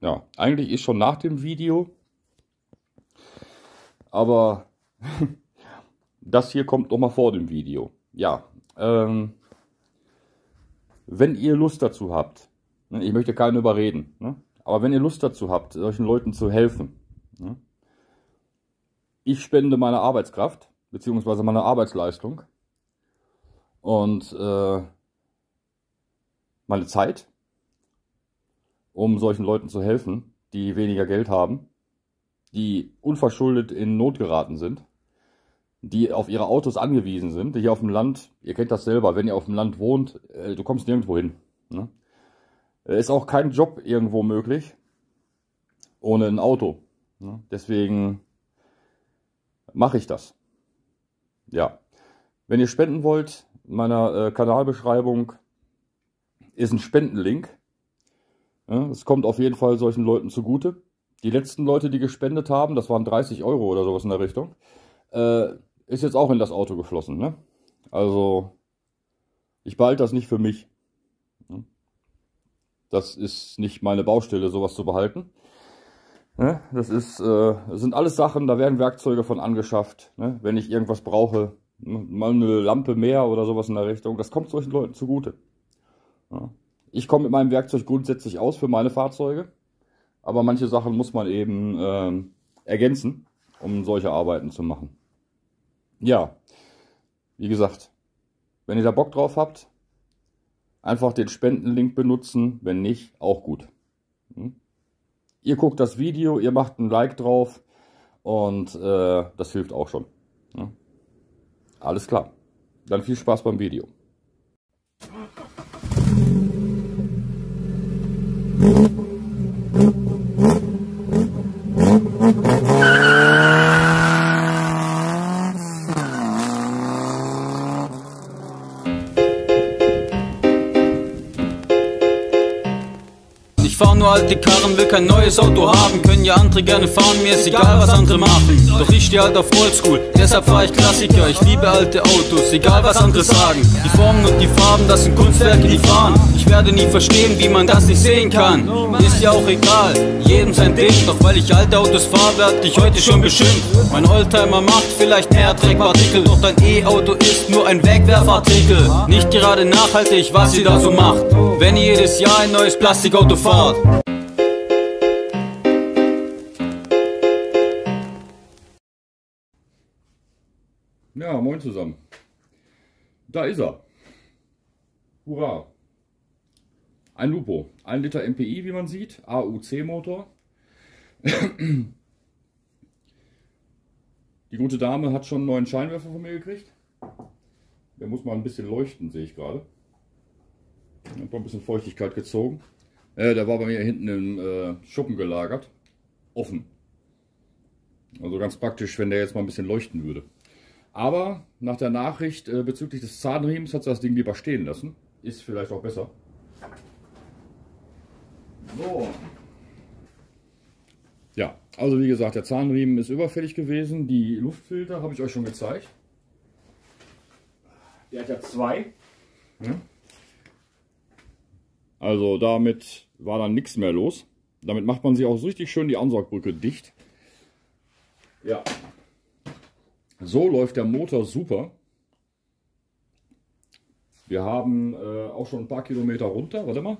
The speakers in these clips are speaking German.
Ja, eigentlich ist schon nach dem Video. Aber das hier kommt nochmal vor dem Video. Ja, ähm, wenn ihr Lust dazu habt, ne, ich möchte keinen überreden, ne, aber wenn ihr Lust dazu habt, solchen Leuten zu helfen, ne, ich spende meine Arbeitskraft, beziehungsweise meine Arbeitsleistung und äh, meine Zeit, um solchen Leuten zu helfen, die weniger Geld haben, die unverschuldet in Not geraten sind, die auf ihre Autos angewiesen sind, die hier auf dem Land, ihr kennt das selber, wenn ihr auf dem Land wohnt, äh, du kommst nirgendwo hin. Ne? Ist auch kein Job irgendwo möglich ohne ein Auto. Ne? Deswegen mache ich das. Ja. Wenn ihr spenden wollt, in meiner äh, Kanalbeschreibung ist ein Spendenlink. Es kommt auf jeden Fall solchen Leuten zugute. Die letzten Leute, die gespendet haben, das waren 30 Euro oder sowas in der Richtung, äh, ist jetzt auch in das Auto geflossen. Ne? Also, ich behalte das nicht für mich. Das ist nicht meine Baustelle, sowas zu behalten. Ne? Das ist, äh, das sind alles Sachen, da werden Werkzeuge von angeschafft. Ne? Wenn ich irgendwas brauche, mal eine Lampe mehr oder sowas in der Richtung, das kommt solchen Leuten zugute. Ich komme mit meinem Werkzeug grundsätzlich aus für meine Fahrzeuge, aber manche Sachen muss man eben äh, ergänzen, um solche Arbeiten zu machen. Ja, wie gesagt, wenn ihr da Bock drauf habt, einfach den Spendenlink benutzen, wenn nicht, auch gut. Hm? Ihr guckt das Video, ihr macht ein Like drauf und äh, das hilft auch schon. Hm? Alles klar. Dann viel Spaß beim Video. Oh, my God. Karren, will kein neues Auto haben. Können ja andere gerne fahren, mir ist egal, was andere machen. Doch ich stehe halt auf Oldschool, deshalb fahr ich Klassiker. Ich liebe alte Autos, egal was andere sagen. Die Formen und die Farben, das sind Kunstwerke, die fahren. Ich werde nie verstehen, wie man das nicht sehen kann. Ist ja auch egal, jedem sein Ding. Doch weil ich alte Autos fahre, werd ich heute schon beschimpft. Mein Oldtimer macht vielleicht mehr Dreckpartikel, doch dein E-Auto ist nur ein Wegwerfartikel. Nicht gerade nachhaltig, was ihr da so macht. Wenn ihr jedes Jahr ein neues Plastikauto fahrt. Ja, moin zusammen. Da ist er. Hurra. Ein Lupo. Ein Liter MPI, wie man sieht. AUC-Motor. Die gute Dame hat schon einen neuen Scheinwerfer von mir gekriegt. Der muss mal ein bisschen leuchten, sehe ich gerade. Ich habe ein bisschen Feuchtigkeit gezogen. Äh, der war bei mir hinten im äh, Schuppen gelagert. Offen. Also ganz praktisch, wenn der jetzt mal ein bisschen leuchten würde. Aber nach der Nachricht äh, bezüglich des Zahnriemens hat sie das Ding lieber stehen lassen. Ist vielleicht auch besser. So. Ja, also wie gesagt, der Zahnriemen ist überfällig gewesen. Die Luftfilter habe ich euch schon gezeigt. Der hat ja zwei. Ja. Also damit war dann nichts mehr los. Damit macht man sich auch so richtig schön die Ansaugbrücke dicht. Ja. So läuft der Motor super. Wir haben äh, auch schon ein paar Kilometer runter. Warte mal.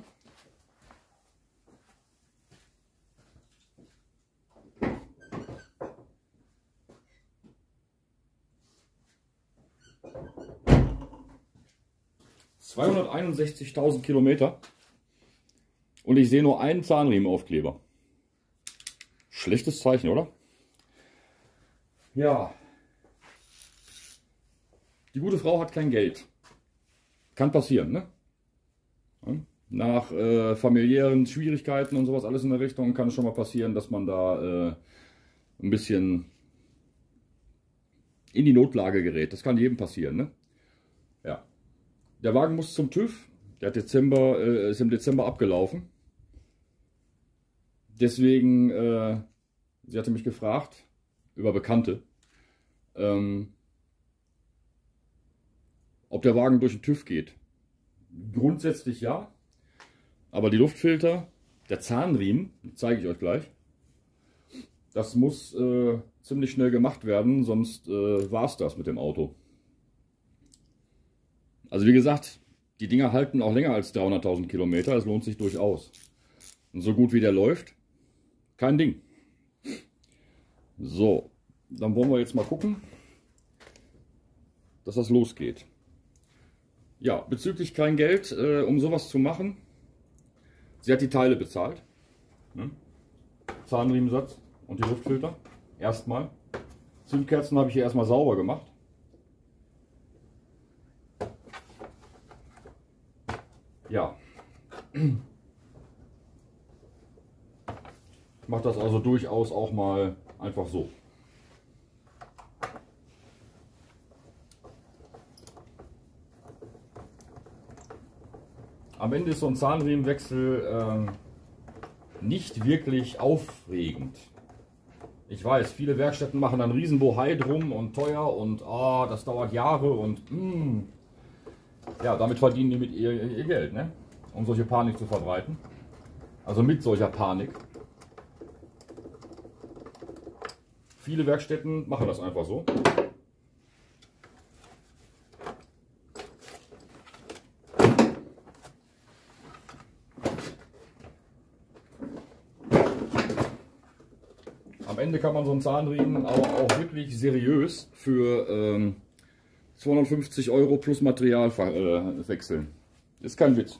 Zweihunderteinundsechzigtausend Kilometer. Und ich sehe nur einen Zahnriemenaufkleber. Schlechtes Zeichen, oder? Ja. Die gute Frau hat kein Geld. Kann passieren, ne? Nach äh, familiären Schwierigkeiten und sowas alles in der Richtung kann es schon mal passieren, dass man da äh, ein bisschen in die Notlage gerät. Das kann jedem passieren, ne? Ja. Der Wagen muss zum TÜV. Der Dezember, äh, ist im Dezember abgelaufen. Deswegen, äh, sie hatte mich gefragt, über Bekannte, ähm, ob der Wagen durch den TÜV geht. Grundsätzlich ja, aber die Luftfilter, Der Zahnriemen, zeige ich euch gleich. Das muss äh, ziemlich schnell gemacht werden, sonst äh, war es das mit dem Auto. Also wie gesagt, die Dinger halten auch länger als 300.000 Kilometer, das lohnt sich durchaus. Und so gut wie der läuft, kein Ding. So, dann wollen wir jetzt mal gucken, dass das losgeht. Ja, bezüglich kein Geld, äh, um sowas zu machen. Sie hat die Teile bezahlt. Ne? Zahnriemensatz und die Luftfilter. Erstmal. Zündkerzen habe ich hier erstmal sauber gemacht. Ja. Ich mache das also durchaus auch mal einfach so. Am Ende ist so ein Zahnriemenwechsel ähm, nicht wirklich aufregend. Ich weiß, viele Werkstätten machen dann riesen Bohai drum und teuer und oh, das dauert Jahre und mm. ja, damit verdienen die mit ihr, ihr Geld, ne? um solche Panik zu verbreiten. Also mit solcher Panik. Viele Werkstätten machen das einfach so. Ende kann man so einen Zahnriemen aber auch wirklich seriös für ähm, 250 Euro plus Material äh, wechseln. Ist kein Witz.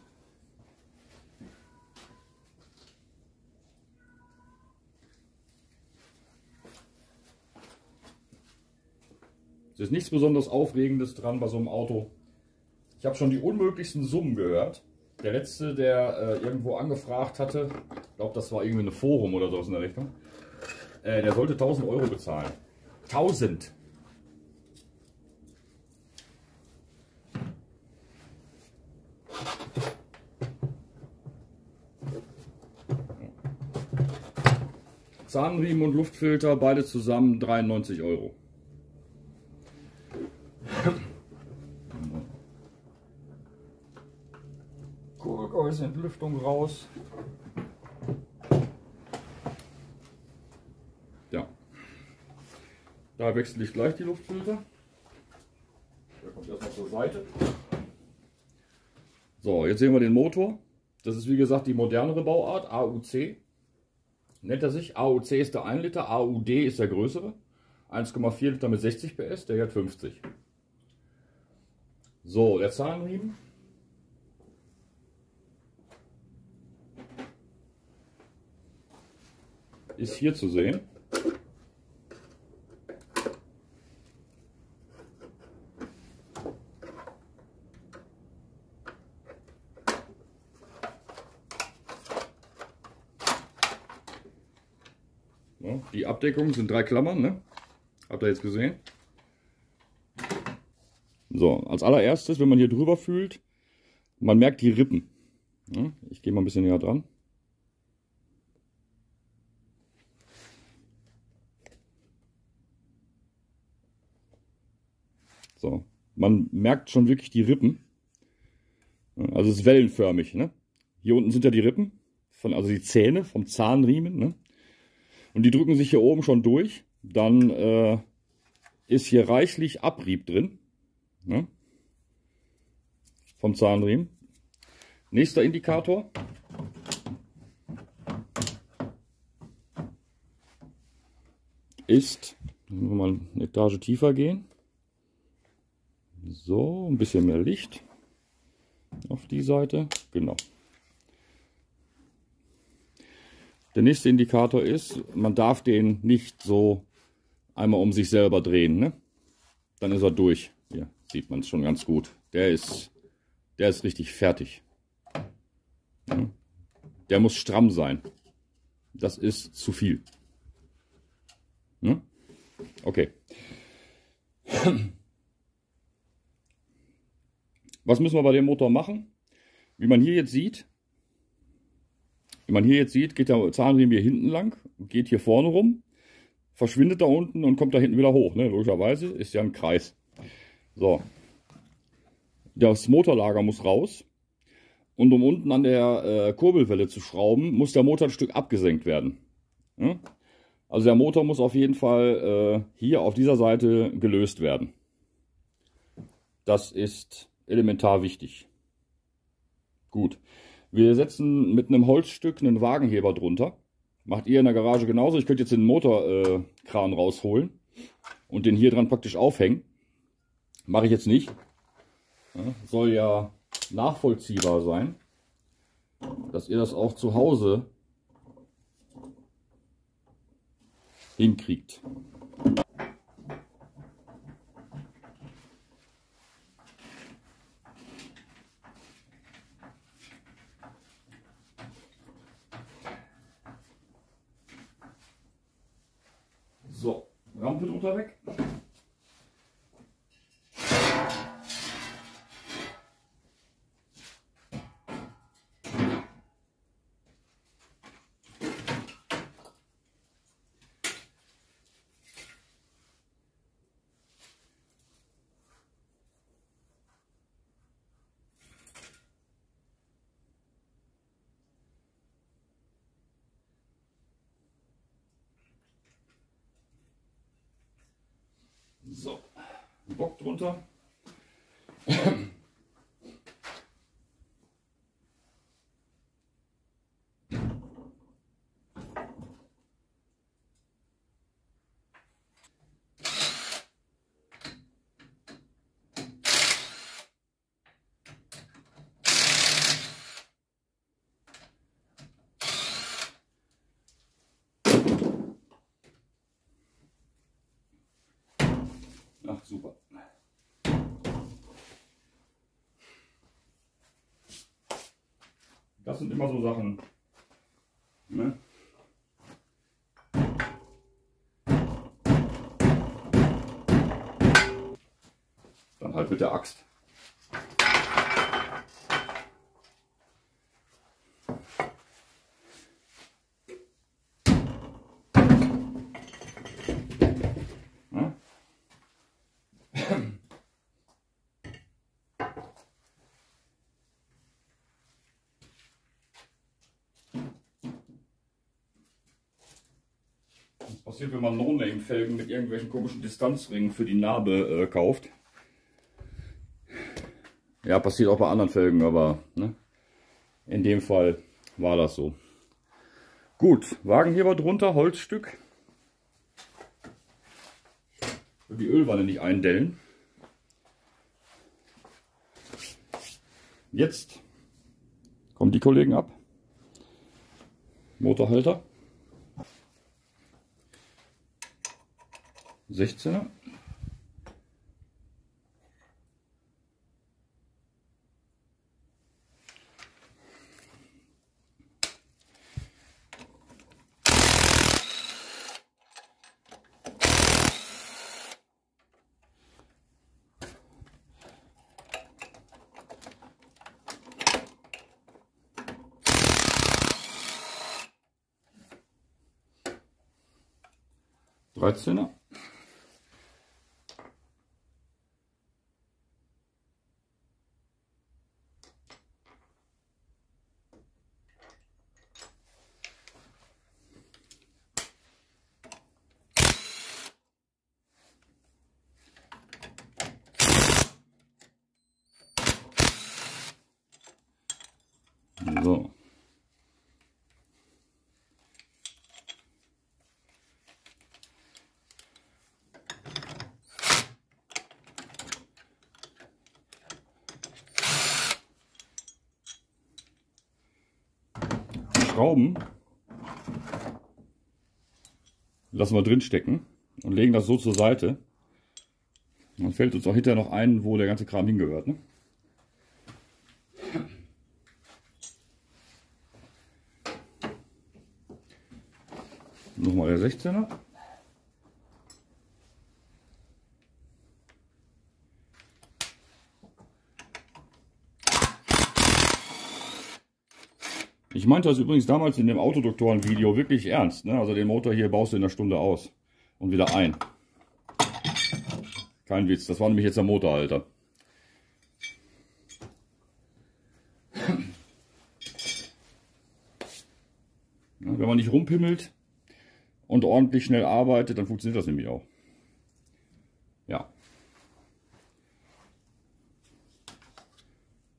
Es ist nichts besonders Aufregendes dran bei so einem Auto. Ich habe schon die unmöglichsten Summen gehört. Der letzte, der äh, irgendwo angefragt hatte, ich glaube, das war irgendwie ein Forum oder so in der Richtung, äh, der sollte 1000 Euro bezahlen. 1000! Zahnriemen und Luftfilter, beide zusammen 93 Euro. Kurbelgehäuseentlüftung raus. Da wechsle ich gleich die Luftfilter. Der kommt erstmal zur Seite. So, jetzt sehen wir den Motor. Das ist wie gesagt die modernere Bauart, AUC. Nennt er sich. AUC ist der 1 Liter, AUD ist der größere. 1,4 Liter mit 60 PS, der hat 50. So, der Zahnriemen. Ist hier zu sehen. Die Abdeckung sind drei Klammern, ne? Habt ihr jetzt gesehen? So, als allererstes, wenn man hier drüber fühlt, man merkt die Rippen. Ich gehe mal ein bisschen näher dran. So, man merkt schon wirklich die Rippen. Also es ist wellenförmig. Ne? Hier unten sind ja die Rippen, von, also die Zähne vom Zahnriemen. Ne? Und die drücken sich hier oben schon durch, dann äh, ist hier reichlich Abrieb drin ne? vom Zahnriemen. Nächster Indikator. Ist, wenn wir mal eine Etage tiefer gehen, so, ein bisschen mehr Licht auf die Seite, genau. Der nächste Indikator ist, man darf den nicht so einmal um sich selber drehen. Ne? Dann ist er durch. Hier sieht man es schon ganz gut. Der ist, der ist richtig fertig. Der muss stramm sein. Das ist zu viel. Ne? Okay. Was müssen wir bei dem Motor machen? Wie man hier jetzt sieht, wie man hier jetzt sieht, geht der Zahnriemen hier hinten lang, geht hier vorne rum, verschwindet da unten und kommt da hinten wieder hoch. Ne? Logischerweise ist ja ein Kreis. So. Das Motorlager muss raus. Und um unten an der äh, Kurbelwelle zu schrauben, muss der Motor ein Stück abgesenkt werden. Ja? Also der Motor muss auf jeden Fall äh, hier auf dieser Seite gelöst werden. Das ist elementar wichtig. Gut. Wir setzen mit einem Holzstück einen Wagenheber drunter. Macht ihr in der Garage genauso. Ich könnte jetzt den Motorkran äh, rausholen und den hier dran praktisch aufhängen. Mache ich jetzt nicht. Soll ja nachvollziehbar sein, dass ihr das auch zu Hause hinkriegt. So, Rampe drunter weg. So, Bock drunter. Ach, super. Das sind immer so Sachen. Ne? Dann halt mit der Axt. Ne? Das passiert, wenn man No-Name-Felgen mit irgendwelchen komischen Distanzringen für die Narbe äh, kauft. Ja, passiert auch bei anderen Felgen, aber ne? in dem Fall war das so. Gut, Wagenheber drunter, Holzstück. Die Ölwanne nicht eindellen. Jetzt kommen die Kollegen ab. Motorhalter. 16er. Dreizehner. So. Schrauben lassen wir drin stecken und legen das so zur Seite. Dann fällt uns auch hinterher noch ein, wo der ganze Kram hingehört. Ne? Nochmal der 16er. Ich meinte das übrigens damals in dem Autodoktoren-Video wirklich ernst. Ne? Also den Motor hier baust du in der Stunde aus und wieder ein. Kein Witz, das war nämlich jetzt der Motorhalter. Wenn man nicht rumpimmelt und ordentlich schnell arbeitet, dann funktioniert das nämlich auch. Ja.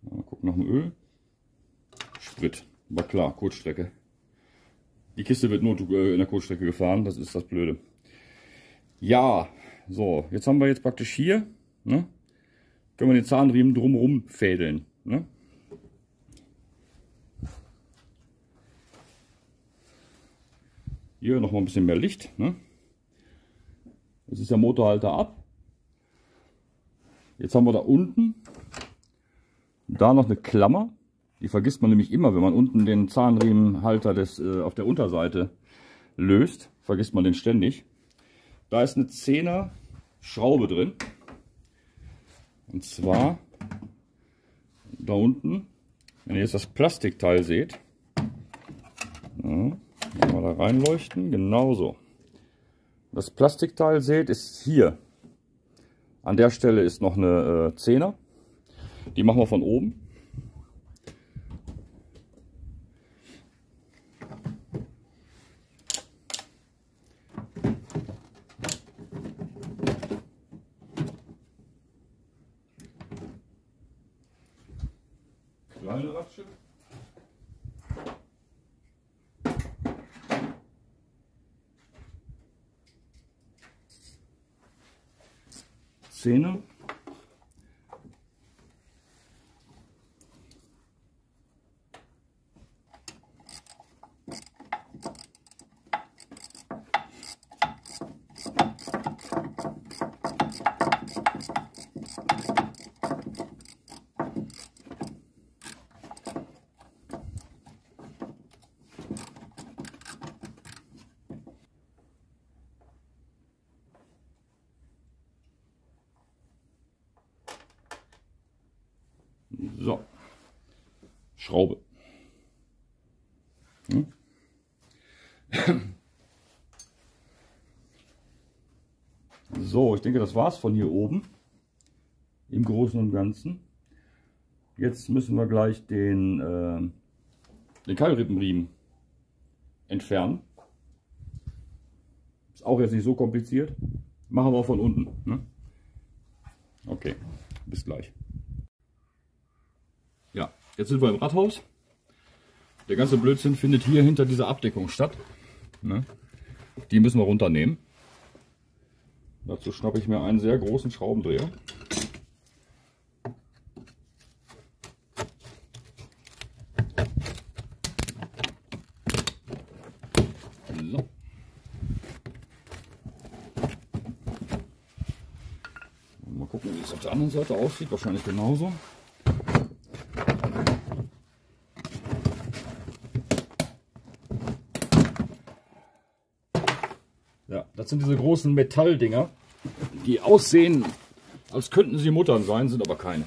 Mal gucken nach dem Öl. Sprit. War klar, Kurzstrecke. Die Kiste wird nur äh, in der Kurzstrecke gefahren, das ist das Blöde. Ja, so, jetzt haben wir jetzt praktisch hier, ne, können wir den Zahnriemen drumherum fädeln. Ne? Hier noch mal ein bisschen mehr Licht. Ne? Jetzt ist der Motorhalter ab. Jetzt haben wir da unten da noch eine Klammer. Die vergisst man nämlich immer, wenn man unten den Zahnriemenhalter des, äh, auf der Unterseite löst. Vergisst man den ständig. Da ist eine 10er Schraube drin. Und zwar da unten, wenn ihr jetzt das Plastikteil seht, ja, mal da reinleuchten, genauso. Das Plastikteil seht, ist hier. An der Stelle ist noch eine äh, Zehner. Die machen wir von oben. Kleine Ratsche. Zähne. So. Schraube. Hm? So, ich denke, das war's von hier oben. Im Großen und Ganzen. Jetzt müssen wir gleich den, äh, den Keilrippenriemen entfernen. Ist auch jetzt nicht so kompliziert. Machen wir von unten. Ne? Okay, bis gleich. Jetzt sind wir im Rathaus. Der ganze Blödsinn findet hier hinter dieser Abdeckung statt. Ne? Die müssen wir runternehmen. Dazu schnappe ich mir einen sehr großen Schraubendreher. So. Mal gucken, wie es auf der anderen Seite aussieht. Wahrscheinlich genauso. Ja, das sind diese großen Metalldinger, die aussehen, als könnten sie Muttern sein, sind aber keine.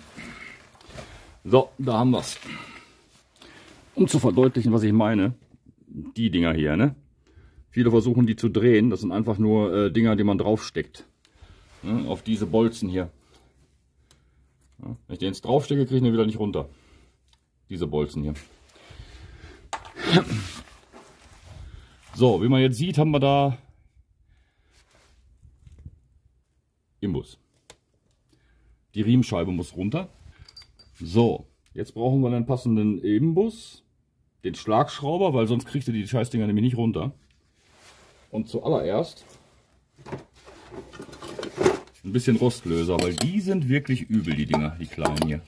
So, da haben wir es. Um zu verdeutlichen, was ich meine, die Dinger hier, ne? Viele versuchen die zu drehen, das sind einfach nur äh, Dinger, die man draufsteckt. Ne? Auf diese Bolzen hier. Ja, wenn ich den jetzt draufstecke, kriege ich den wieder nicht runter. Diese Bolzen hier. So, wie man jetzt sieht, haben wir da Imbus. Die Riemenscheibe muss runter. So, jetzt brauchen wir einen passenden Imbus, den Schlagschrauber, weil sonst kriegt ihr die Scheißdinger nämlich nicht runter. Und zuallererst ein bisschen Rostlöser, weil die sind wirklich übel, die Dinger, die kleinen hier.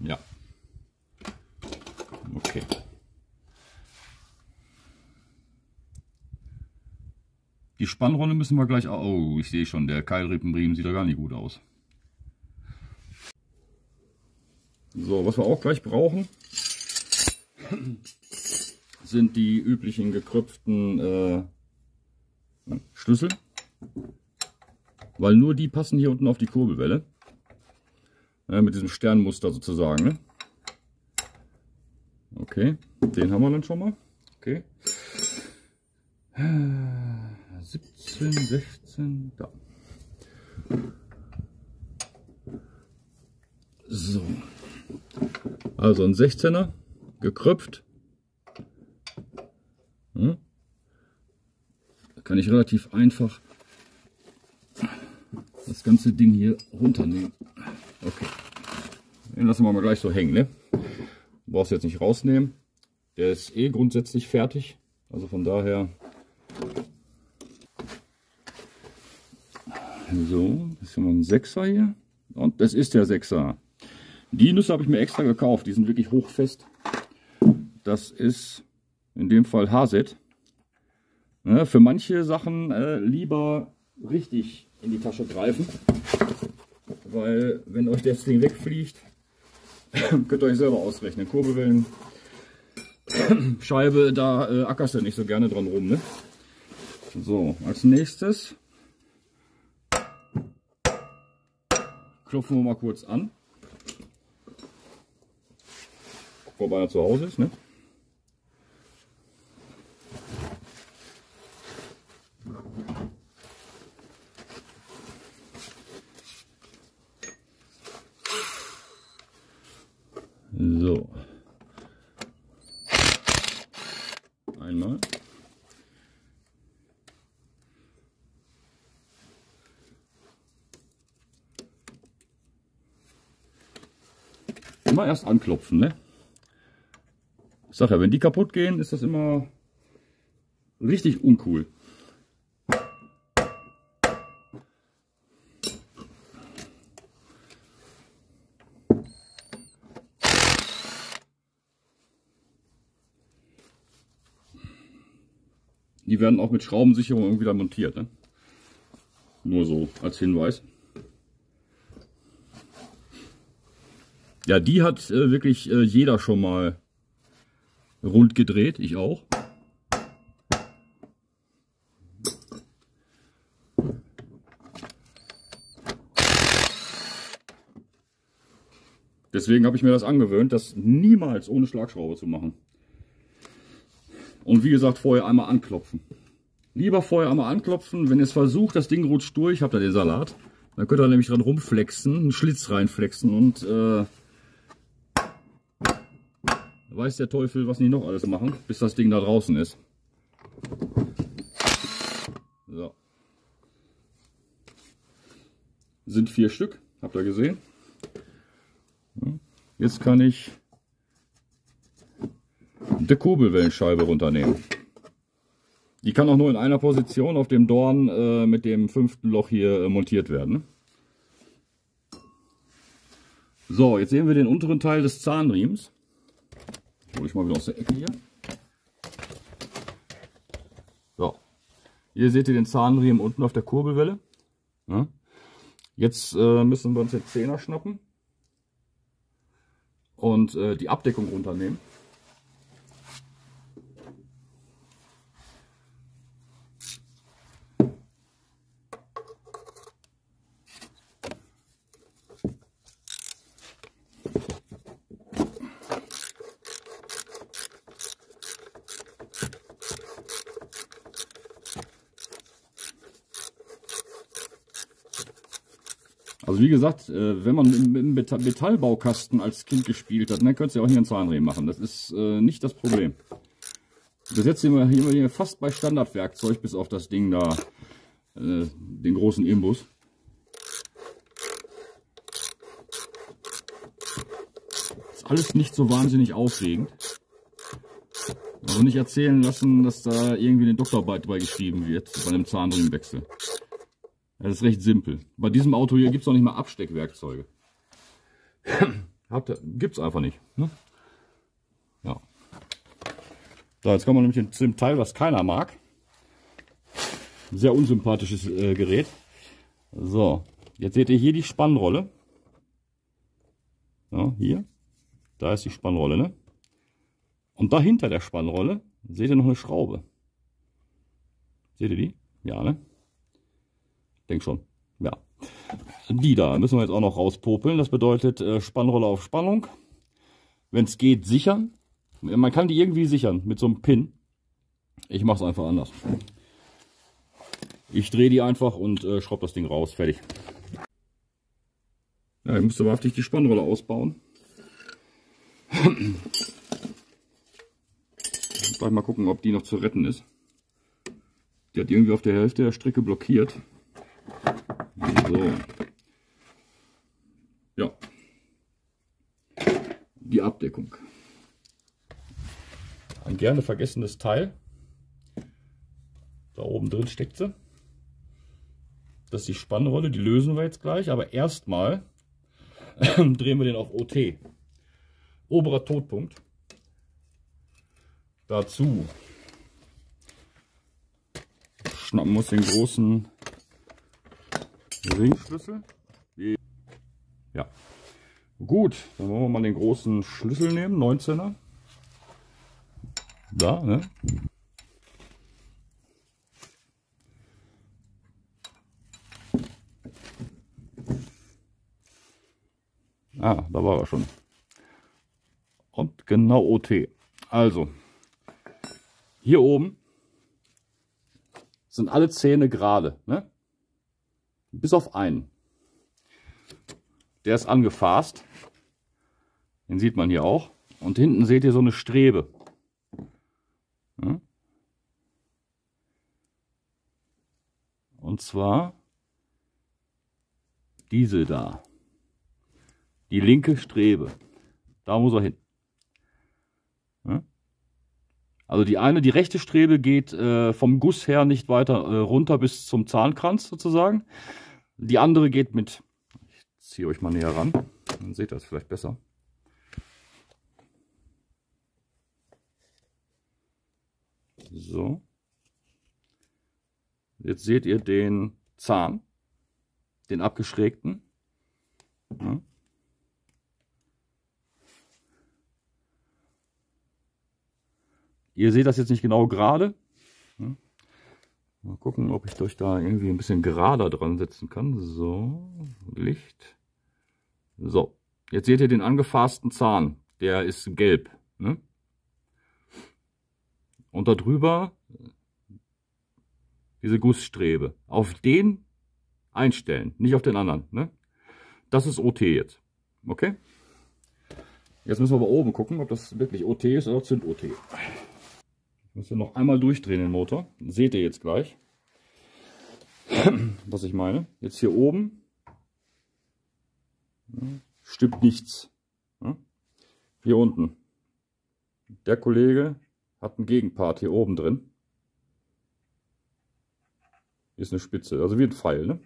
Ja. Okay. Die Spannrolle müssen wir gleich... Oh, ich sehe schon, der Keilrippenriemen sieht da gar nicht gut aus. So, was wir auch gleich brauchen, sind die üblichen gekröpften äh, Schlüssel. Weil nur die passen hier unten auf die Kurbelwelle. Ja, mit diesem Sternmuster sozusagen. Ne? Okay, den haben wir dann schon mal. Okay. 17, 16, da. So. Also ein 16er, gekröpft. Hm? Da kann ich relativ einfach das ganze Ding hier runternehmen. Okay. Den lassen wir mal gleich so hängen. Ne? Du brauchst jetzt nicht rausnehmen. Der ist eh grundsätzlich fertig. Also von daher. So, das ist immer ein 6er hier. Und das ist der 6er. Die Nüsse habe ich mir extra gekauft. Die sind wirklich hochfest. Das ist in dem Fall Haset. Ja, für manche Sachen äh, lieber richtig in die Tasche greifen. Weil wenn euch das Ding wegfliegt, könnt ihr euch selber ausrechnen. Kurbelwellen, Scheibe, da äh, ackerst du nicht so gerne dran rum. Ne? So, als nächstes klopfen wir mal kurz an. Wobei er zu Hause ist. Ne? So. Einmal. Immer erst anklopfen, ne? Ich sag ja, wenn die kaputt gehen, ist das immer richtig uncool. Die werden auch mit Schraubensicherung irgendwie da montiert. Ne? Nur so als Hinweis. Ja, die hat äh, wirklich äh, jeder schon mal rund gedreht. Ich auch. Deswegen habe ich mir das angewöhnt, das niemals ohne Schlagschraube zu machen. Und wie gesagt, vorher einmal anklopfen. Lieber vorher einmal anklopfen. Wenn ihr es versucht, das Ding rutscht durch, habt ihr den Salat. Dann könnt ihr nämlich dran rumflexen, einen Schlitz reinflexen und äh, weiß der Teufel, was nicht noch alles machen, bis das Ding da draußen ist. So. Sind vier Stück, habt ihr gesehen. Jetzt kann ich die Kurbelwellenscheibe runternehmen. Die kann auch nur in einer Position auf dem Dorn äh, mit dem fünften Loch hier äh, montiert werden. So, jetzt sehen wir den unteren Teil des Zahnriems. Hole ich mal wieder aus der Ecke hier. So, hier seht ihr den Zahnriemen unten auf der Kurbelwelle. Ja. Jetzt äh, müssen wir uns den Zehner schnappen und äh, die Abdeckung runternehmen. Gesagt, äh, wenn man im Metallbaukasten als Kind gespielt hat, dann könnt ihr auch hier einen Zahnriemen machen. Das ist äh, nicht das Problem. Bis jetzt sind wir hier fast bei Standardwerkzeug, bis auf das Ding da, äh, den großen Imbus. Ist alles nicht so wahnsinnig aufregend. Also nicht erzählen lassen, dass da irgendwie eine Doktorarbeit bei geschrieben wird, bei einem Zahnriemenwechsel. Das ist recht simpel. Bei diesem Auto hier gibt es noch nicht mal Absteckwerkzeuge. gibt es einfach nicht. Ne? Ja. So, jetzt kommen wir nämlich zu dem Teil, was keiner mag. Sehr unsympathisches äh, Gerät. So, jetzt seht ihr hier die Spannrolle. Ja, hier. Da ist die Spannrolle, ne? Und dahinter der Spannrolle seht ihr noch eine Schraube. Seht ihr die? Ja, ne? Denk schon. Ja. Die da müssen wir jetzt auch noch rauspopeln. Das bedeutet äh, Spannrolle auf Spannung. Wenn es geht, sichern. Man kann die irgendwie sichern mit so einem Pin. Ich mache es einfach anders. Ich drehe die einfach und äh, schraube das Ding raus. Fertig. Ja, ich müsste wahrhaftig die Spannrolle ausbauen. Gleich mal gucken, ob die noch zu retten ist. Die hat irgendwie auf der Hälfte der Strecke blockiert. So. Ja. Die Abdeckung. Ein gerne vergessenes Teil. Da oben drin steckt sie. Das ist die Spannrolle, die lösen wir jetzt gleich. Aber erstmal drehen wir den auf OT. Oberer Todpunkt. Dazu schnappen muss den großen Ringschlüssel. Ja. Gut, dann wollen wir mal den großen Schlüssel nehmen, 19er. Da, ne? Ah, da war er schon. Und genau OT. Also, hier oben sind alle Zähne gerade. Ne? Bis auf einen. Der ist angefasst. Den sieht man hier auch. Und hinten seht ihr so eine Strebe. Und zwar diese da. Die linke Strebe. Da muss er hin. Also die eine, die rechte Strebe geht äh, vom Guss her nicht weiter äh, runter bis zum Zahnkranz sozusagen. Die andere geht mit, ich ziehe euch mal näher ran, dann seht ihr es vielleicht besser. So. Jetzt seht ihr den Zahn, den abgeschrägten. Ja. Ihr seht das jetzt nicht genau gerade. Mal gucken, ob ich euch da irgendwie ein bisschen gerader dran setzen kann. So, Licht. So, jetzt seht ihr den angefassten Zahn. Der ist gelb. Ne? Und darüber diese Gussstrebe. Auf den einstellen, nicht auf den anderen. Ne? Das ist OT jetzt. Okay? Jetzt müssen wir aber oben gucken, ob das wirklich OT ist oder Zünd-OT. Muss hier noch einmal durchdrehen den Motor. Seht ihr jetzt gleich, was ich meine. Jetzt hier oben stimmt nichts. Hier unten. Der Kollege hat einen Gegenpart hier oben drin. Ist eine Spitze, also wie ein Pfeil. Ne?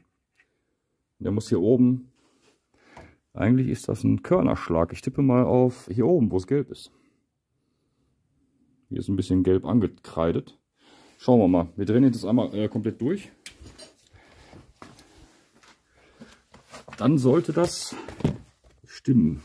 Der muss hier oben, eigentlich ist das ein Körnerschlag. Ich tippe mal auf hier oben, wo es gelb ist. Hier ist ein bisschen gelb angekreidet. Schauen wir mal. Wir drehen jetzt einmal äh, komplett durch. Dann sollte das stimmen.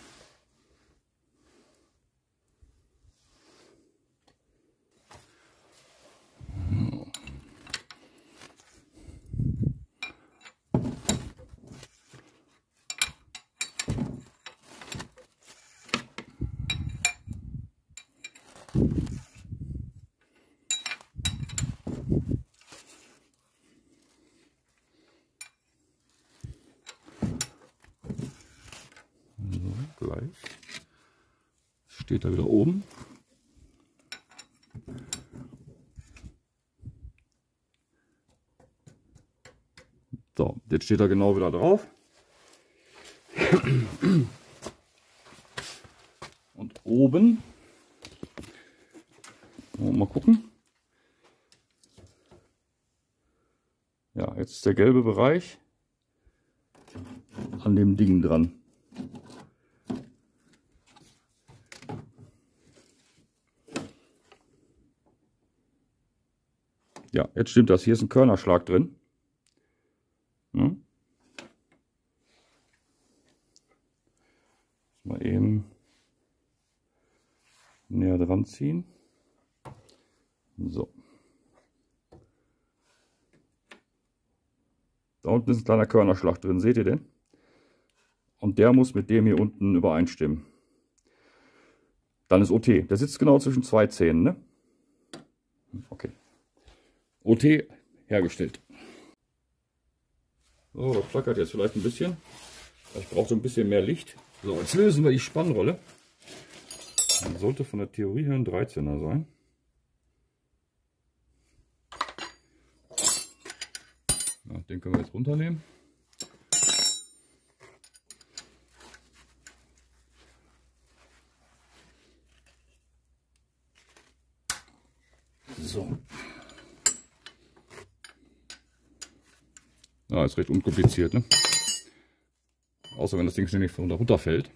gleich. Da wieder oben. So, jetzt steht er genau wieder drauf. Und oben, mal gucken. Ja, jetzt ist der gelbe Bereich an dem Ding dran. Ja, jetzt stimmt das. Hier ist ein Körnerschlag drin. Hm? Mal eben näher dran ziehen. So. Da unten ist ein kleiner Körnerschlag drin. Seht ihr den? Und der muss mit dem hier unten übereinstimmen. Dann ist OT. Der sitzt genau zwischen zwei Zähnen, ne? Okay. OT hergestellt. So, das flackert jetzt vielleicht ein bisschen. Ich brauche so ein bisschen mehr Licht. So, jetzt lösen wir die Spannrolle. sollte von der Theorie her ein 13er sein. Ja, den können wir jetzt runternehmen. So. Ja, ist recht unkompliziert, ne? Außer wenn das Ding ständig von runterfällt.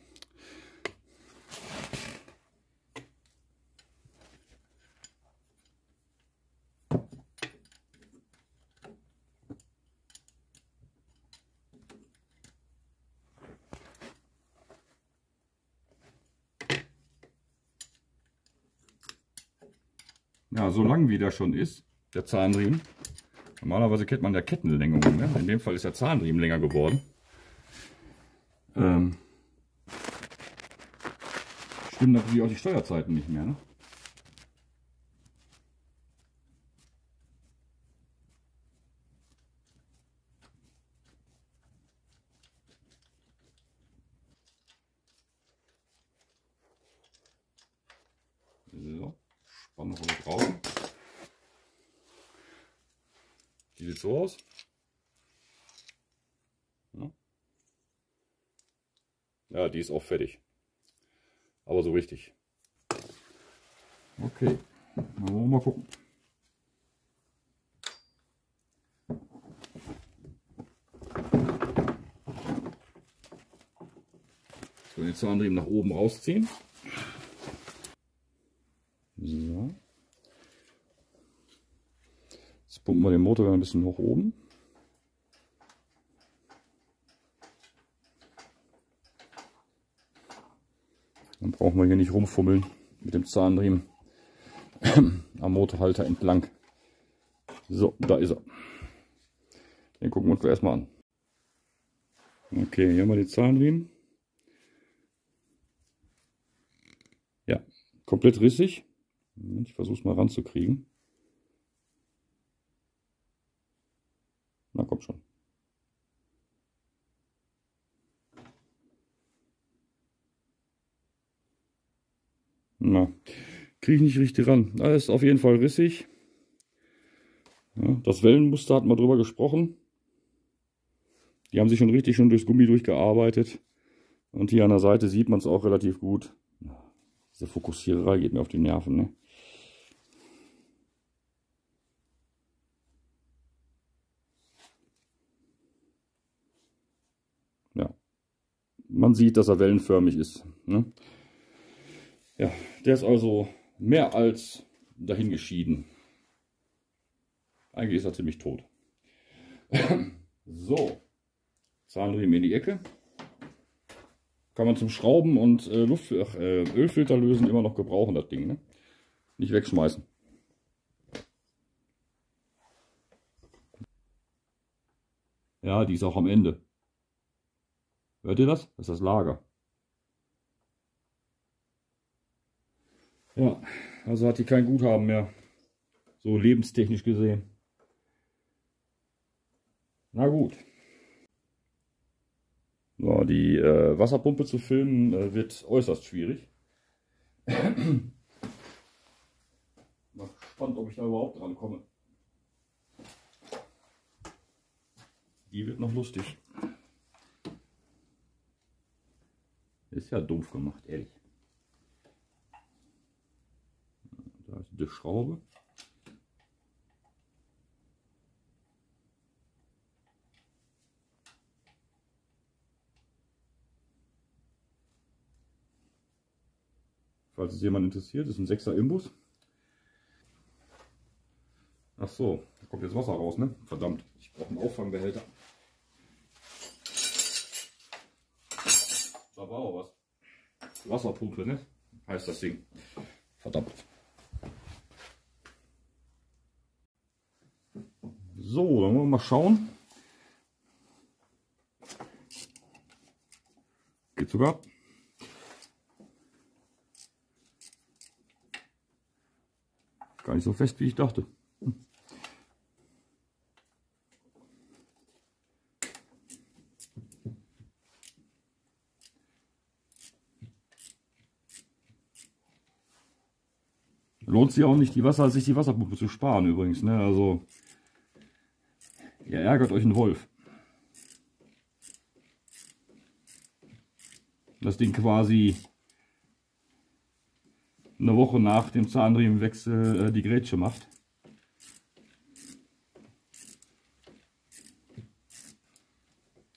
Ja, so lang wie der schon ist, der Zahnriemen. Normalerweise kennt man ja Kettenlängungen. Ne? In dem Fall ist der Zahnriemen länger geworden. Ähm, stimmen natürlich auch die Steuerzeiten nicht mehr. Ne? So, Spannrolle drauf. Die sieht so aus. Ja. die ist auch fertig. Aber so richtig. Okay, dann wollen wir mal gucken. So, den Zahnriemen nach oben rausziehen. So. Wir den Motor ein bisschen hoch oben. Dann brauchen wir hier nicht rumfummeln mit dem Zahnriemen am Motorhalter entlang. So, da ist er. Den gucken wir uns erstmal an. Okay, hier haben wir die Zahnriemen. Ja, komplett rissig. Ich versuche es mal ranzukriegen. Na komm schon. Na, kriege ich nicht richtig ran. Das ist auf jeden Fall rissig. Ja, das Wellenmuster hat man drüber gesprochen. Die haben sich schon richtig schon durchs Gummi durchgearbeitet. Und hier an der Seite sieht man es auch relativ gut. Diese Fokussiererei geht mir auf die Nerven. Ne? Ja, man sieht, dass er wellenförmig ist. Ne? Ja, der ist also mehr als dahingeschieden. Eigentlich ist er ziemlich tot. so, Zahnriemen in die Ecke. Kann man zum Schrauben und äh, Luft, äh, Ölfilter lösen immer noch gebrauchen, das Ding. Ne? Nicht wegschmeißen. Ja, die ist auch am Ende. Hört ihr das? Das ist das Lager. Ja, also hat die kein Guthaben mehr. So lebenstechnisch gesehen. Na gut. So, die äh, Wasserpumpe zu filmen äh, wird äußerst schwierig. Mal gespannt, ob ich da überhaupt dran komme. Die wird noch lustig. Ist ja doof gemacht, ehrlich. Da ist die Schraube. Falls es jemand interessiert, ist ein 6er Imbus. Ach so, da kommt jetzt Wasser raus, ne? Verdammt, ich brauche einen Auffangbehälter. War auch was. Wasserpumpe, ne? Heißt das Ding. Verdammt. So, dann wollen wir mal schauen. Geht sogar. Gar nicht so fest, wie ich dachte. Lohnt sich auch nicht, die Wasser, sich die Wasserpumpe zu sparen übrigens. Ne? Also, ihr ärgert euch ein Wolf. Das Ding quasi eine Woche nach dem Zahnriemenwechsel äh, die Grätsche macht.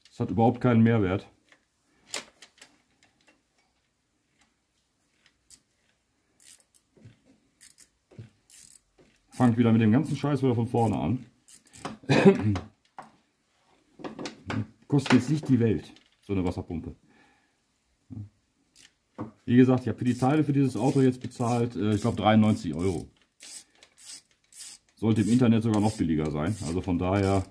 Das hat überhaupt keinen Mehrwert. Fangt wieder mit dem ganzen Scheiß wieder von vorne an. Kostet jetzt nicht die Welt, so eine Wasserpumpe. Wie gesagt, ich habe für die Teile für dieses Auto jetzt bezahlt, äh, ich glaube 93 Euro. Sollte im Internet sogar noch billiger sein. Also von daher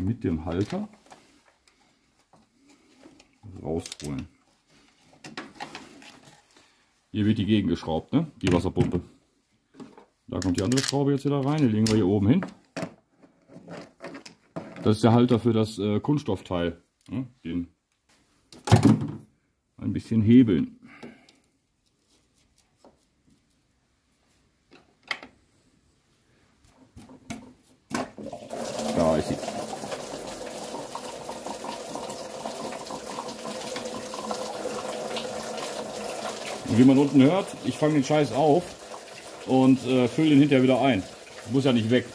mit dem Halter rausholen. Hier wird die gegengeschraubt, ne? die Wasserpumpe. Da kommt die andere Schraube jetzt wieder rein, die legen wir hier oben hin. Das ist der Halter für das äh, Kunststoffteil. Ne? Den ein bisschen hebeln. Da ist sie. Und wie man unten hört, ich fange den Scheiß auf und äh, fülle den hinterher wieder ein. Muss ja nicht weg.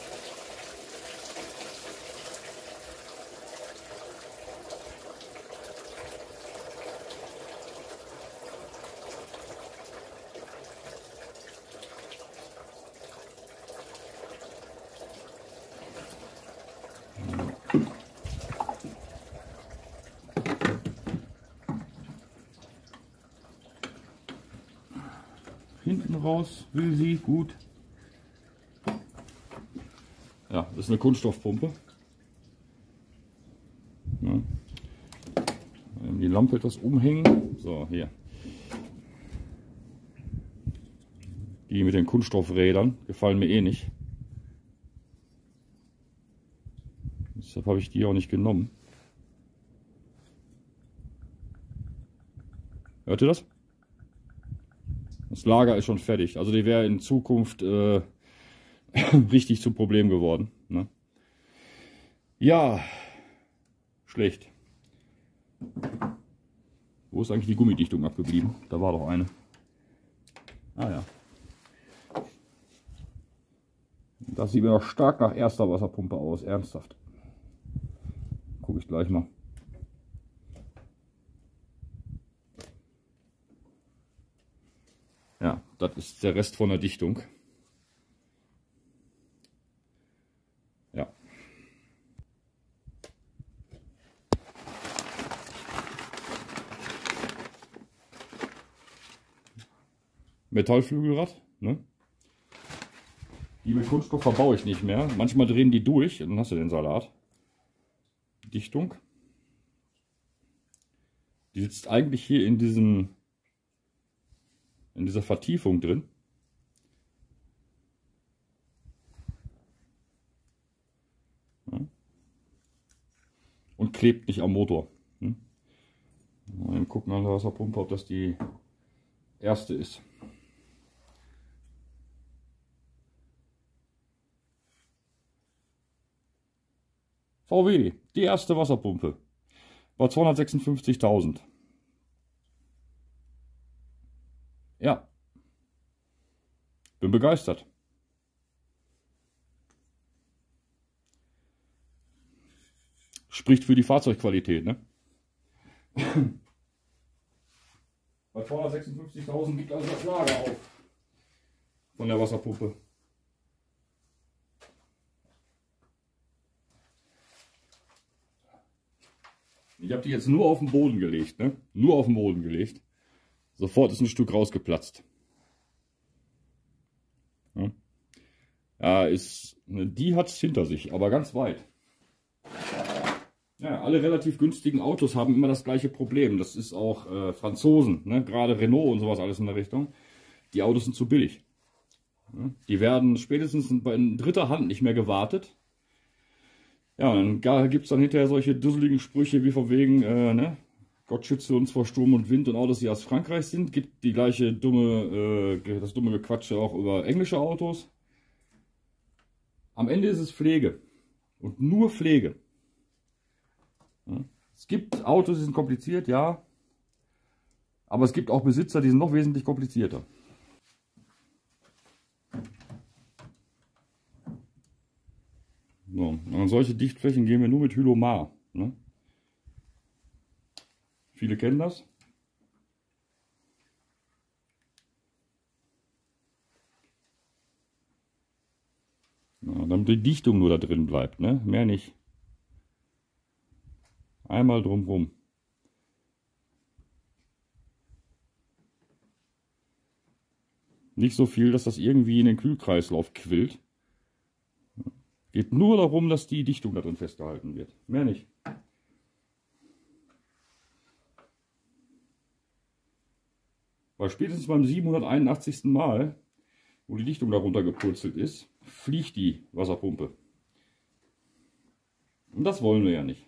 hinten raus will sie, gut. Ja, das ist eine Kunststoffpumpe. Ja. Die Lampe etwas umhängen. So, hier. Die mit den Kunststoffrädern gefallen mir eh nicht. Deshalb habe ich die auch nicht genommen. Hört ihr das? Lager ist schon fertig. Also die wäre in Zukunft äh, richtig zum Problem geworden. Ne? Ja, schlecht. Wo ist eigentlich die Gummidichtung abgeblieben? Da war doch eine. Ah ja. Das sieht mir noch stark nach erster Wasserpumpe aus, ernsthaft. Gucke ich gleich mal. Das ist der Rest von der Dichtung. Ja. Metallflügelrad. Ne? Die mit Kunststoff verbaue ich nicht mehr. Manchmal drehen die durch und dann hast du den Salat. Dichtung. Die sitzt eigentlich hier in diesem in dieser Vertiefung drin. Und klebt nicht am Motor. Hm? Mal gucken an der Wasserpumpe, ob das die erste ist. VW, die erste Wasserpumpe, war 256.000. Ja. Bin begeistert. Spricht für die Fahrzeugqualität, ne? Bei 256.000 liegt also das Lager auf. Von der Wasserpumpe. Ich habe die jetzt nur auf den Boden gelegt, ne? Nur auf den Boden gelegt. Sofort ist ein Stück rausgeplatzt. Ja, ist, ne, die hat es hinter sich, aber ganz weit. Ja, alle relativ günstigen Autos haben immer das gleiche Problem. Das ist auch äh, Franzosen, ne? gerade Renault und sowas alles in der Richtung. Die Autos sind zu billig. Ja, die werden spätestens in dritter Hand nicht mehr gewartet. Ja, und dann gibt es dann hinterher solche dusseligen Sprüche wie von wegen, äh, ne? Gott schütze uns vor Sturm und Wind und Autos, die aus Frankreich sind. Gibt die gleiche dumme, äh, das dumme Gequatsche auch über englische Autos. Am Ende ist es Pflege. Und nur Pflege. Ja. Es gibt Autos, die sind kompliziert, ja. Aber es gibt auch Besitzer, die sind noch wesentlich komplizierter. So, an solche Dichtflächen gehen wir nur mit Hylomar. Ne? Viele kennen das. Ja, damit die Dichtung nur da drin bleibt, ne? mehr nicht. Einmal drumrum. Nicht so viel, dass das irgendwie in den Kühlkreislauf quillt. Geht nur darum, dass die Dichtung da drin festgehalten wird. Mehr nicht. Weil spätestens beim 781. Mal, wo die Dichtung darunter gepurzelt ist, fliegt die Wasserpumpe. Und das wollen wir ja nicht.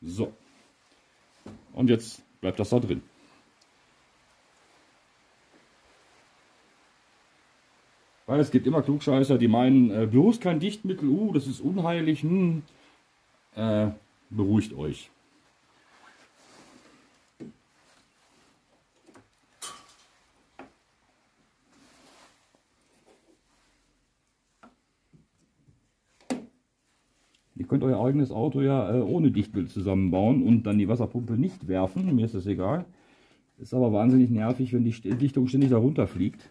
So. Und jetzt bleibt das da drin. Weil es gibt immer Klugscheißer, die meinen, äh, bloß kein Dichtmittel, uh, das ist unheilig, hm. Äh, beruhigt euch. Ihr könnt euer eigenes Auto ja äh, ohne Dichtbild zusammenbauen und dann die Wasserpumpe nicht werfen. Mir ist das egal. Ist aber wahnsinnig nervig, wenn die Dichtung ständig darunter fliegt.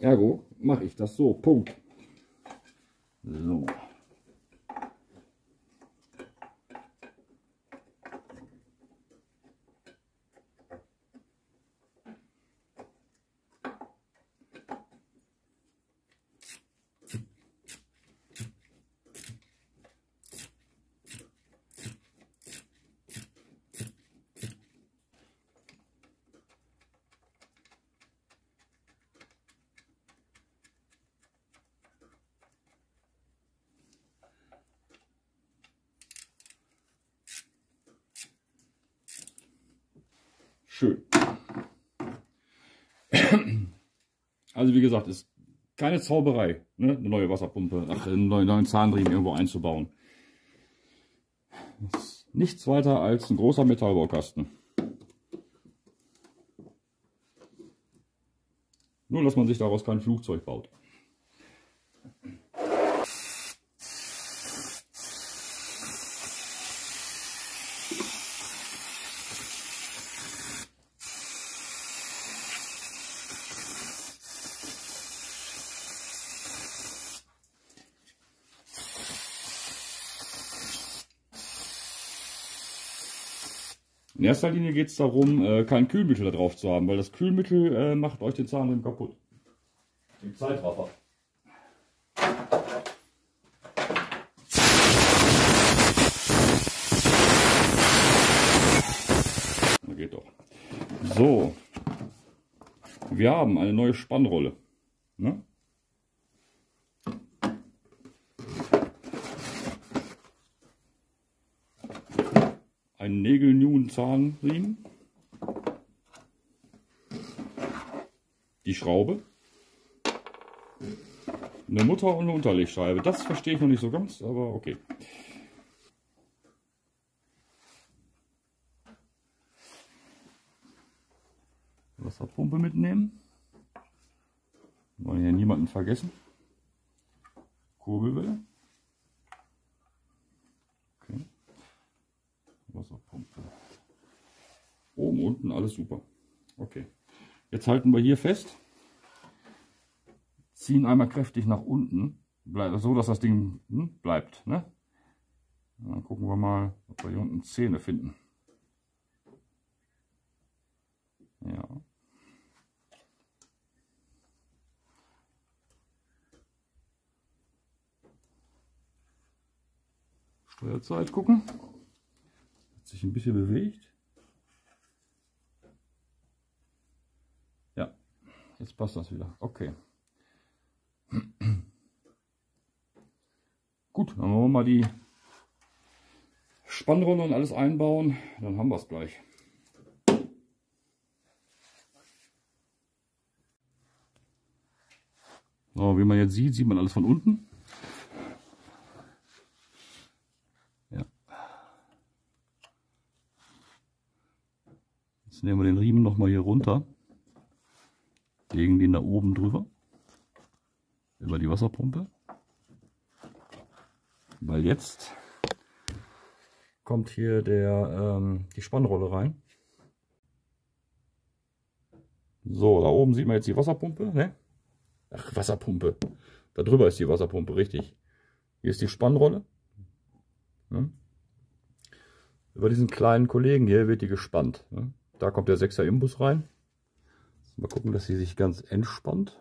Ergo mache ich das so. Punkt. So. Schön. Also wie gesagt, ist keine Zauberei, ne? eine neue Wasserpumpe, einen neuen, neuen Zahnriemen irgendwo einzubauen. Ist nichts weiter als ein großer Metallbaukasten. Nur, dass man sich daraus kein Flugzeug baut. Erster Linie geht es darum, äh, kein Kühlmittel da drauf zu haben, weil das Kühlmittel äh, macht euch den Zahnriemen kaputt. Den Zeitraffer. Na geht doch. So. Wir haben eine neue Spannrolle. Ne? ein Nägel-New-Zahnriemen, die Schraube, eine Mutter und eine Unterlegscheibe. Das verstehe ich noch nicht so ganz, aber okay. Wasserpumpe mitnehmen. Wollen hier niemanden vergessen. Kurbelwelle. Wasserpumpe. Oben, unten, alles super. Okay. Jetzt halten wir hier fest. Ziehen einmal kräftig nach unten. So, dass das Ding hm, bleibt. Ne? Dann gucken wir mal, ob wir hier unten Zähne finden. Ja. Steuerzeit gucken sich ein bisschen bewegt. jetzt passt das wieder. Okay. Gut, dann wollen wir mal die Spannrolle und alles einbauen. Dann haben wir es gleich. So, wie man jetzt sieht, sieht man alles von unten. Ja. Jetzt nehmen wir den Riemen nochmal hier runter. Legen den da oben drüber. Über die Wasserpumpe. Weil jetzt kommt hier der, ähm, die Spannrolle rein. So, da oben sieht man jetzt die Wasserpumpe. Ne? Ach, Wasserpumpe. Da drüber ist die Wasserpumpe, richtig. Hier ist die Spannrolle. Ne? Über diesen kleinen Kollegen hier wird die gespannt. Ne? Da kommt der 6er Imbus rein. Mal gucken, dass sie sich ganz entspannt.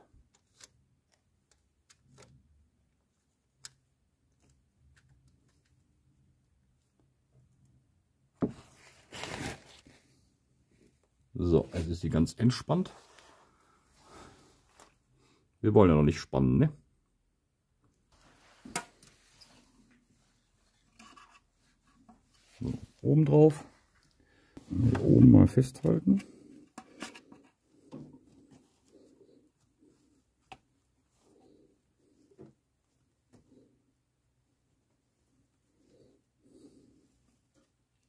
So, jetzt ist sie ganz entspannt. Wir wollen ja noch nicht spannen, ne? So, oben drauf. Oben mal festhalten.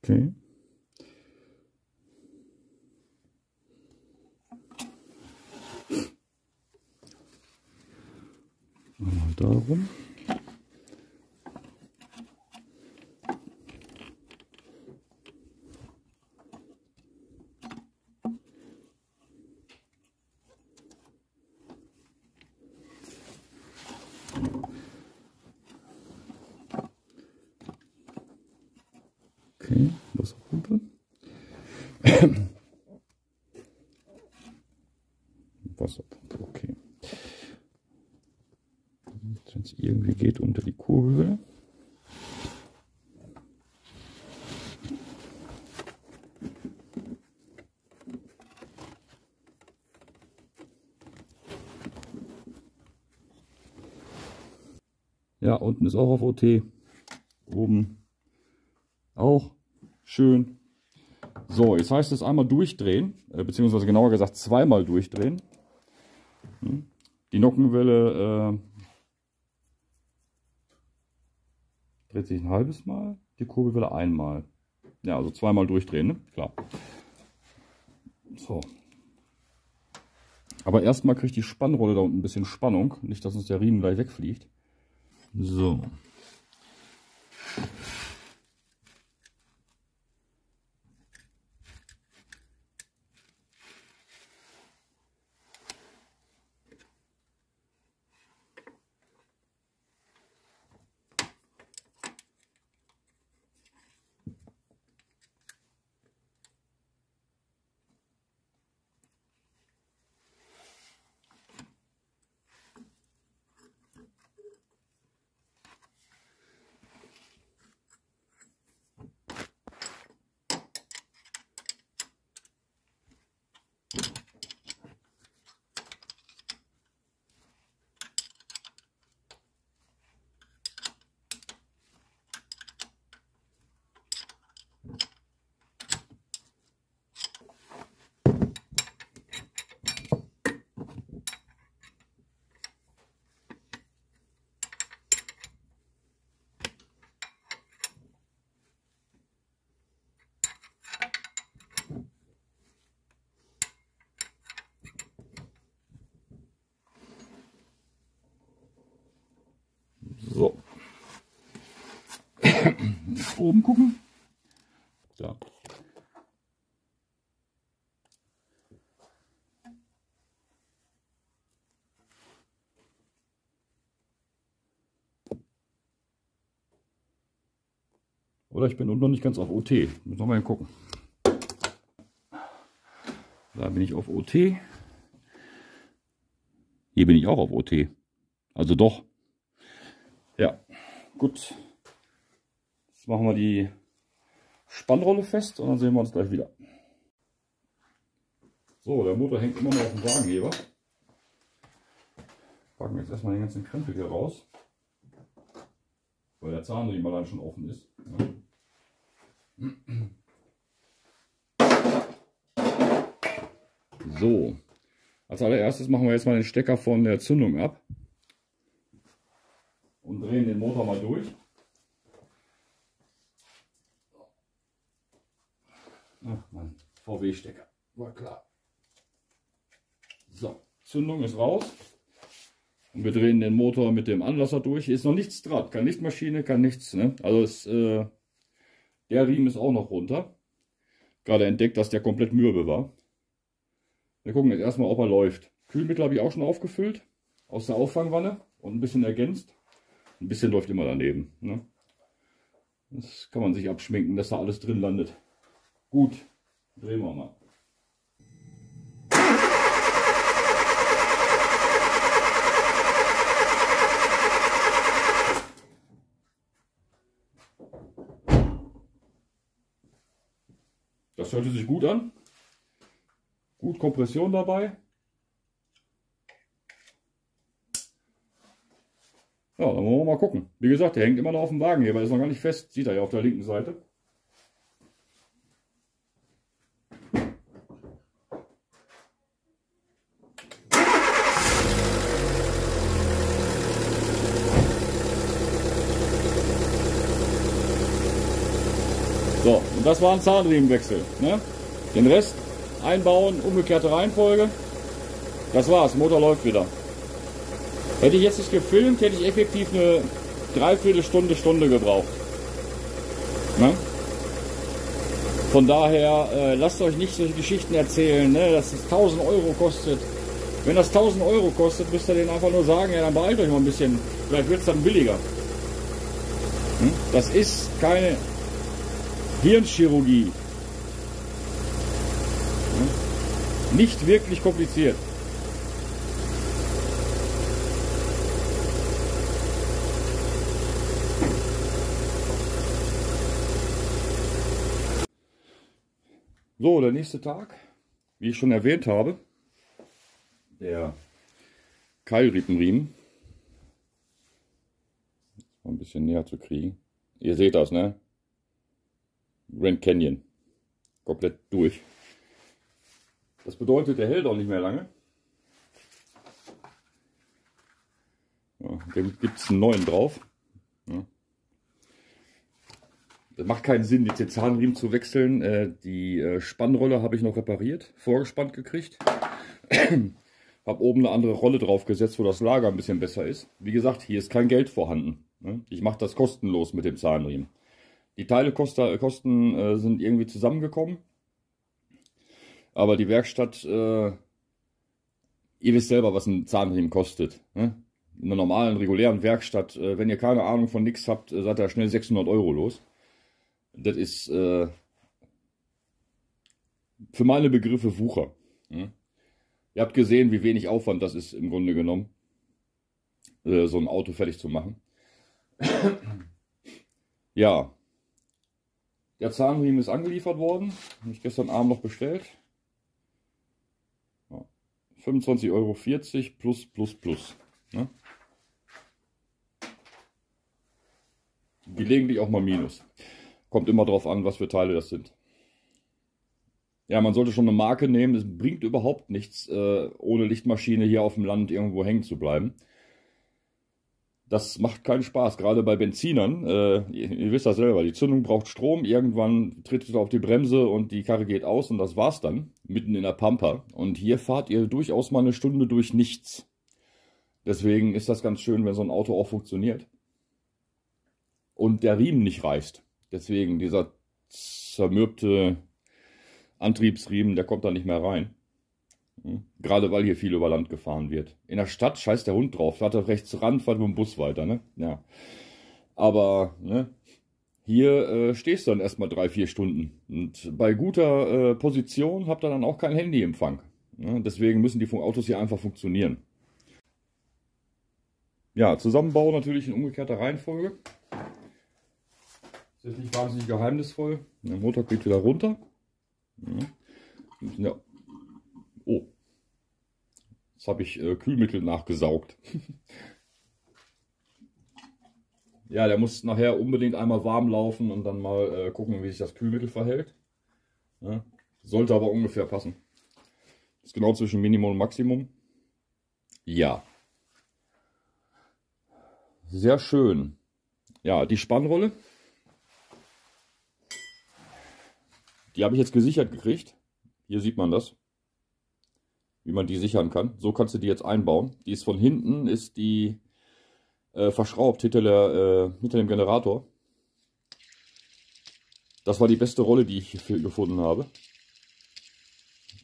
Okay. Mal darum. Okay, Wasserpumpe. Wasserpumpe, okay. Wenn es irgendwie geht, unter die Kurbel. Ja, unten ist auch auf OT. Oben auch schön. So, jetzt heißt es einmal durchdrehen, äh, beziehungsweise genauer gesagt zweimal durchdrehen. Hm. Die Nockenwelle äh, dreht sich ein halbes Mal, die Kurbelwelle einmal. Ja, also zweimal durchdrehen, ne? klar. So. Aber erstmal kriegt die Spannrolle da unten ein bisschen Spannung, nicht dass uns der Riemen gleich wegfliegt. So. So. Oben gucken. Da. Oder ich bin noch nicht ganz auf OT. Müssen wir mal gucken. Da bin ich auf OT. Hier bin ich auch auf OT. Also doch. Ja, gut. Jetzt machen wir die Spannrolle fest und dann sehen wir uns gleich wieder. So, der Motor hängt immer noch auf dem Wagenheber. Packen wir jetzt erstmal den ganzen Krempel hier raus. weil der Zahnriemen allein schon offen ist. So, als allererstes machen wir jetzt mal den Stecker von der Zündung ab und drehen den Motor mal durch. Ach man, VW-Stecker, war klar. So, Zündung ist raus. Und wir drehen den Motor mit dem Anlasser durch. Ist noch nichts dran, keine Lichtmaschine, kann nichts. Ne? Also ist, äh, der Riemen ist auch noch runter. Gerade entdeckt, dass der komplett mürbe war. Wir gucken jetzt erstmal, ob er läuft. Kühlmittel habe ich auch schon aufgefüllt. Aus der Auffangwanne und ein bisschen ergänzt. Ein bisschen läuft immer daneben. Ne? Das kann man sich abschminken, dass da alles drin landet. Gut, drehen wir mal. Das hörte sich gut an. Gut Kompression dabei. Ja, dann wollen wir mal gucken. Wie gesagt, der hängt immer noch auf dem Wagen hier, weil ist noch gar nicht fest. Sieht er ja auf der linken Seite. So, und das war ein Zahnriemenwechsel. Ne? Den Rest einbauen, umgekehrte Reihenfolge. Das war's, Motor läuft wieder. Hätte ich jetzt nicht gefilmt, hätte ich effektiv eine Dreiviertelstunde, Stunde gebraucht. Ne? Von daher, äh, lasst euch nicht solche Geschichten erzählen, ne, dass es 1000 Euro kostet. Wenn das 1000 Euro kostet, müsst ihr denen einfach nur sagen, ja, dann beeilt euch mal ein bisschen. Vielleicht wird es dann billiger. Hm? Das ist keine Hirnchirurgie. Nicht wirklich kompliziert. So, der nächste Tag, wie ich schon erwähnt habe, der Keilriepenriemen. Mal ein bisschen näher zu kriegen. Ihr seht das, ne? Grand Canyon. Komplett durch. Das bedeutet, der hält auch nicht mehr lange. Ja, dem gibt es einen neuen drauf. Ja. Das macht keinen Sinn, den Zahnriemen zu wechseln. Äh, die äh, Spannrolle habe ich noch repariert, vorgespannt gekriegt. habe oben eine andere Rolle drauf gesetzt, wo das Lager ein bisschen besser ist. Wie gesagt, hier ist kein Geld vorhanden. Ne? Ich mache das kostenlos mit dem Zahnriemen. Die Teile kosten, äh, sind irgendwie zusammengekommen. Aber die Werkstatt, äh, ihr wisst selber, was ein Zahnriemen kostet. Ne? In einer normalen, regulären Werkstatt, äh, wenn ihr keine Ahnung von nichts habt, äh, seid ihr schnell 600 Euro los. Das ist äh, für meine Begriffe Wucher. Ne? Ihr habt gesehen, wie wenig Aufwand das ist im Grunde genommen, äh, so ein Auto fertig zu machen. ja, der Zahnriemen ist angeliefert worden, habe ich gestern Abend noch bestellt. 25,40 Euro plus, plus, plus. Ne? Gelegentlich auch mal Minus. Kommt immer drauf an, was für Teile das sind. Ja, man sollte schon eine Marke nehmen. Es bringt überhaupt nichts, äh, ohne Lichtmaschine hier auf dem Land irgendwo hängen zu bleiben. Das macht keinen Spaß, gerade bei Benzinern. Äh, ihr, ihr, wisst das selber, die Zündung braucht Strom. Irgendwann tritt es auf die Bremse und die Karre geht aus und das war's dann, mitten in der Pampa. Und hier fahrt ihr durchaus mal eine Stunde durch nichts. Deswegen ist das ganz schön, wenn so ein Auto auch funktioniert. Und der Riemen nicht reißt. Deswegen dieser zermürbte Antriebsriemen, der kommt da nicht mehr rein. Hm? Gerade weil hier viel über Land gefahren wird. In der Stadt scheißt der Hund drauf. Fährt er rechts ran, fährt mit dem Bus weiter, ne? Ja. Aber, ne? Hier äh, stehst du dann erstmal drei, vier Stunden. Und bei guter äh, Position habt ihr dann auch kein Handyempfang. Ne? Deswegen müssen die Autos hier einfach funktionieren. Ja, Zusammenbau natürlich in umgekehrter Reihenfolge. Das ist nicht wahnsinnig geheimnisvoll. Der Motor geht wieder runter. Ja. Oh, Jetzt habe ich äh, Kühlmittel nachgesaugt. Ja, der muss nachher unbedingt einmal warm laufen und dann mal äh, gucken, wie sich das Kühlmittel verhält. Ja, sollte aber ungefähr passen. ist genau zwischen Minimum und Maximum. Ja. Sehr schön. Ja, die Spannrolle. Die habe ich jetzt gesichert gekriegt. Hier sieht man das. Wie man die sichern kann. So kannst du die jetzt einbauen. Die ist von hinten, ist die äh, verschraubt hinter, der, äh, hinter dem Generator. Das war die beste Rolle, die ich hier gefunden habe.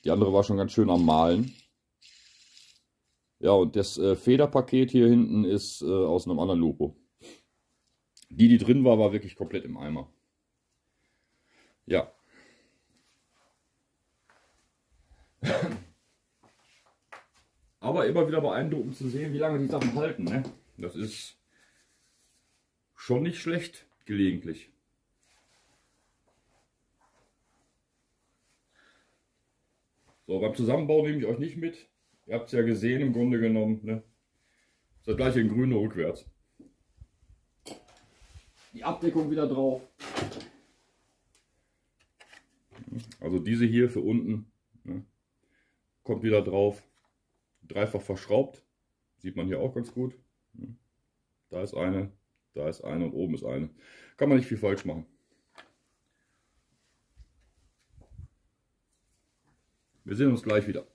Die andere war schon ganz schön am Malen. Ja, und das äh, Federpaket hier hinten ist äh, aus einem anderen Lupo. Die, die drin war, war wirklich komplett im Eimer. Ja. Aber immer wieder beeindruckend zu sehen, wie lange die Sachen halten. Ne? Das ist schon nicht schlecht, gelegentlich. So, beim Zusammenbau nehme ich euch nicht mit. Ihr habt es ja gesehen im Grunde genommen. Ne? Das gleiche in grün rückwärts. Die Abdeckung wieder drauf. Also diese hier für unten ne? kommt wieder drauf. Dreifach verschraubt. Sieht man hier auch ganz gut. Da ist eine, da ist eine und oben ist eine. Kann man nicht viel falsch machen. Wir sehen uns gleich wieder.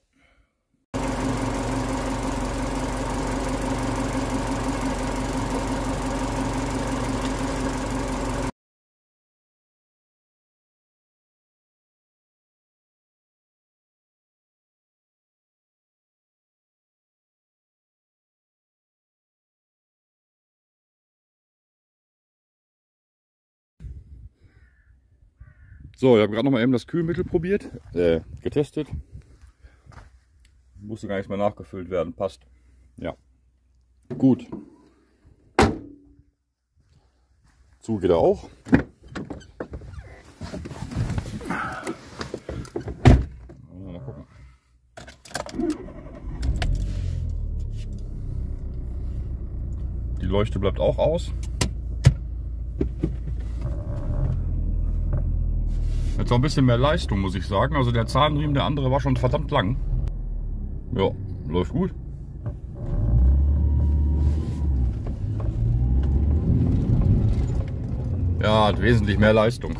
So, ich habe gerade noch mal eben das Kühlmittel probiert, äh, getestet. Musste gar nichts mehr nachgefüllt werden, passt. Ja, gut. Zu geht er auch. Mal gucken. Die Leuchte bleibt auch aus. Jetzt auch ein bisschen mehr Leistung, muss ich sagen. Also der Zahnriemen, der andere war schon verdammt lang. Ja, läuft gut. Ja, hat wesentlich mehr Leistung.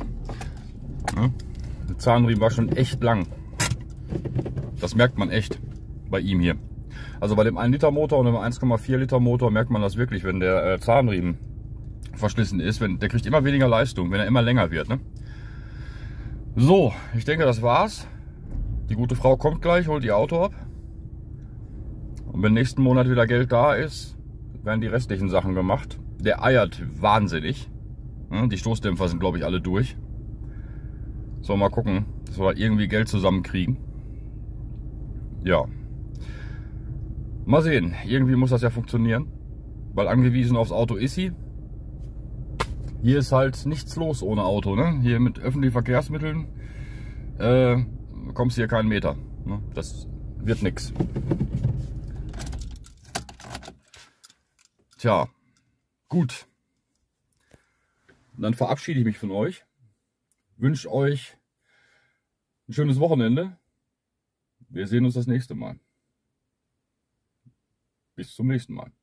Der Zahnriemen war schon echt lang. Das merkt man echt bei ihm hier. Also bei dem 1 Liter Motor und dem 1,4 Liter Motor merkt man das wirklich, wenn der äh, Zahnriemen verschlissen ist. Der kriegt immer weniger Leistung, wenn er immer länger wird. Ne? So, ich denke, das war's. Die gute Frau kommt gleich, holt ihr Auto ab. Und wenn nächsten Monat wieder Geld da ist, werden die restlichen Sachen gemacht. Der eiert wahnsinnig. Die Stoßdämpfer sind, glaube ich, alle durch. So, mal gucken, dass wir irgendwie Geld zusammenkriegen. Ja. Mal sehen. Irgendwie muss das ja funktionieren. Weil angewiesen aufs Auto ist sie. Hier ist halt nichts los ohne Auto. Ne? Hier mit öffentlichen Verkehrsmitteln äh, kommst hier keinen Meter. Ne? Das wird nichts. Tja, gut. Dann verabschiede ich mich von euch. Wünsche euch ein schönes Wochenende. Wir sehen uns das nächste Mal. Bis zum nächsten Mal.